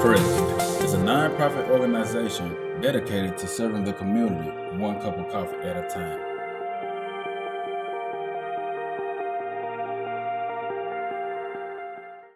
Present is a nonprofit organization dedicated to serving the community one cup of coffee at a time.